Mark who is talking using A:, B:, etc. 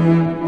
A: Música